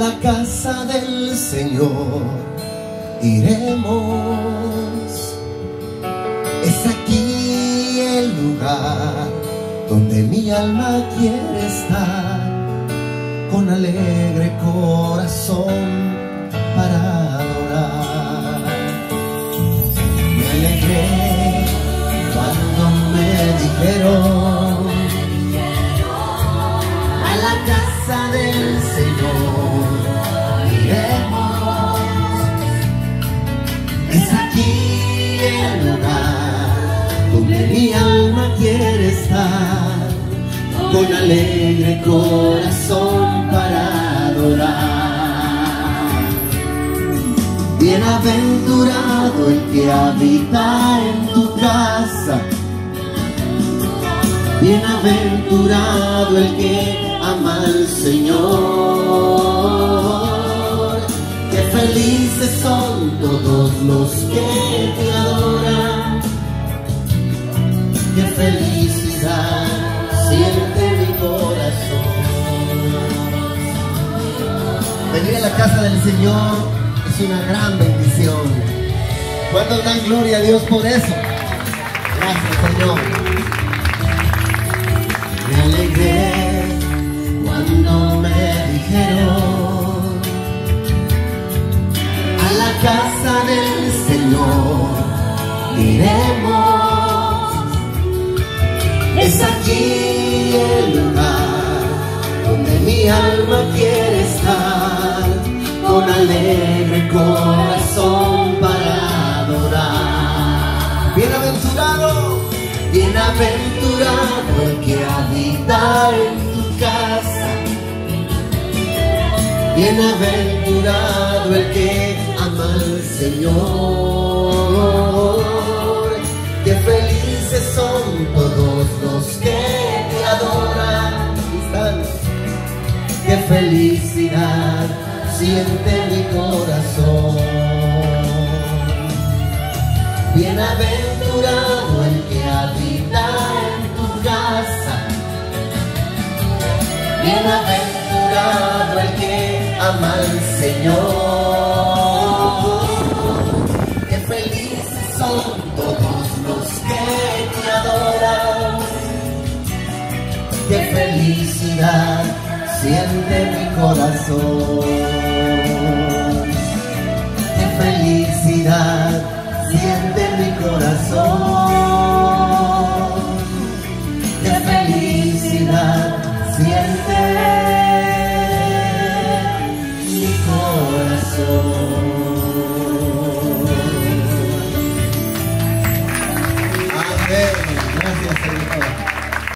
la casa del Señor iremos. Es aquí el lugar donde mi alma quiere estar con alegre corazón para adorar. Me alegré cuando me dijeron mi alma quiere estar con alegre corazón para adorar. Bienaventurado el que habita en tu casa. Bienaventurado el que ama al Señor. La casa del Señor es una gran bendición. ¿Cuántos dan gloria a Dios por eso? Gracias, Señor. Me alegré cuando me dijeron a la casa del Señor iremos. Es aquí el lugar donde mi alma quiere con alegre corazón para adorar. Bienaventurado, bienaventurado el que habita en tu casa. Bienaventurado el que ama al Señor. Qué felices son todos los que te adoran. Qué felicidad siente mi corazón. Bienaventurado el que habita en tu casa. Bienaventurado el que ama al Señor. Qué felices son todos los que te adoran. Qué felicidad siente mi corazón.